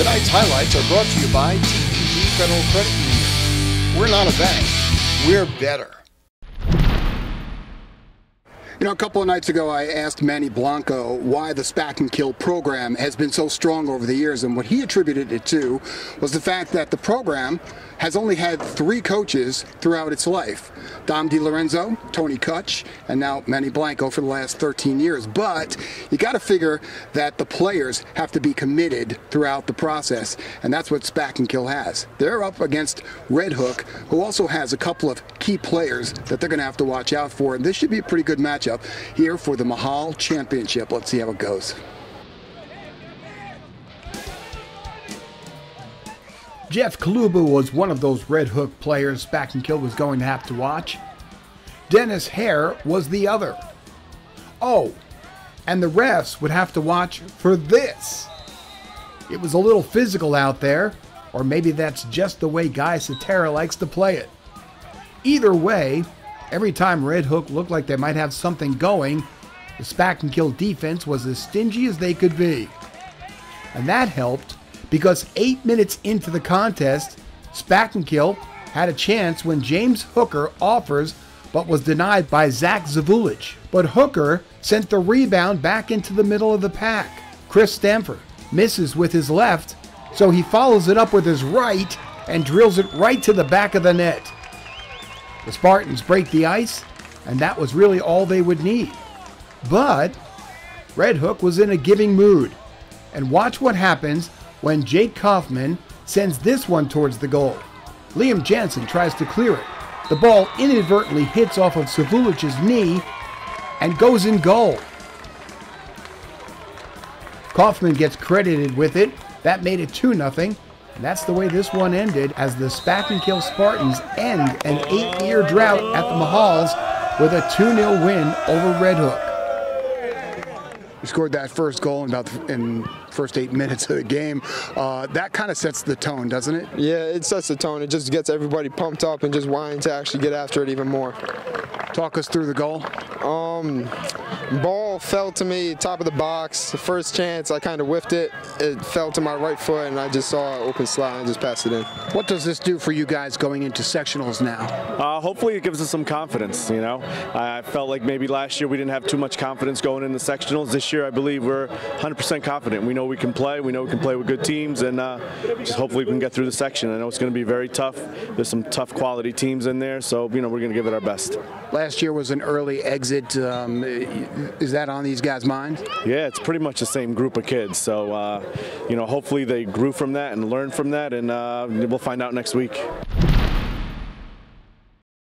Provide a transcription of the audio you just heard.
Tonight's highlights are brought to you by TPG Federal Credit Union. We're not a bank, we're better. You know, a couple of nights ago, I asked Manny Blanco why the Spackenkill program has been so strong over the years, and what he attributed it to was the fact that the program has only had three coaches throughout its life Dom DiLorenzo, Tony Kutch, and now Manny Blanco for the last 13 years. But you got to figure that the players have to be committed throughout the process, and that's what Spackenkill has. They're up against Red Hook, who also has a couple of key players that they're going to have to watch out for, and this should be a pretty good matchup here for the MHAL Championship. Let's see how it goes. Jeff Kaluba was one of those Red Hook players Spackenkill was going to have to watch. Dennis Hare was the other. Oh, and the refs would have to watch for this. It was a little physical out there, or maybe that's just the way Guy Cetera likes to play it. Either way, every time Red Hook looked like they might have something going, the Spackenkill defense was as stingy as they could be. And that helped because eight minutes into the contest, Spackenkill had a chance when James Hooker offers but was denied by Zach Zavulich. But Hooker sent the rebound back into the middle of the pack. Chris Stamford misses with his left, so he follows it up with his right and drills it right to the back of the net. The Spartans break the ice, and that was really all they would need. But Red Hook was in a giving mood. And watch what happens when Jake Kaufman sends this one towards the goal. Liam Jansen tries to clear it. The ball inadvertently hits off of Savulich's knee and goes in goal. Kaufman gets credited with it. That made it 2 0. And that's the way this one ended as the Spackenkill Spartans end an eight year drought at the MHALs with a 2 0 win over Red Hook. We scored that first goal in about the, in first eight minutes of the game. Uh, that kind of sets the tone, doesn't it? Yeah, it sets the tone. It just gets everybody pumped up and just wanting to actually get after it even more. Talk us through the goal. Um, ball fell to me, top of the box. The first chance, I kind of whiffed it. It fell to my right foot, and I just saw an open slot and just passed it in. What does this do for you guys going into sectionals now? Uh, hopefully, it gives us some confidence. You know, I felt like maybe last year we didn't have too much confidence going into the sectionals. This year, I believe we're 100% confident. We know we can play. We know we can play with good teams, and uh, just hopefully we can get through the section. I know it's going to be very tough. There's some tough quality teams in there, so you know we're going to give it our best. Last year was an early exit. Um, is that on these guys' minds? Yeah, it's pretty much the same group of kids. So uh, you know, hopefully they grew from that and learned from that, and uh, we'll find out next week.